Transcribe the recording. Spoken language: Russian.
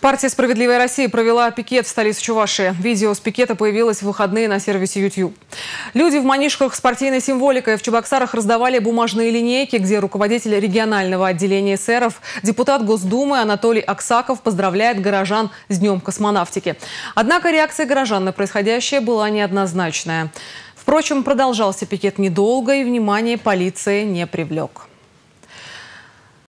Партия «Справедливая Россия» провела пикет в столице Чувашии. Видео с пикета появилось в выходные на сервисе YouTube. Люди в манишках с партийной символикой в Чебоксарах раздавали бумажные линейки, где руководитель регионального отделения эсеров, депутат Госдумы Анатолий Аксаков поздравляет горожан с Днем космонавтики. Однако реакция горожан на происходящее была неоднозначная. Впрочем, продолжался пикет недолго и внимание полиции не привлек.